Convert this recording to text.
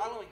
following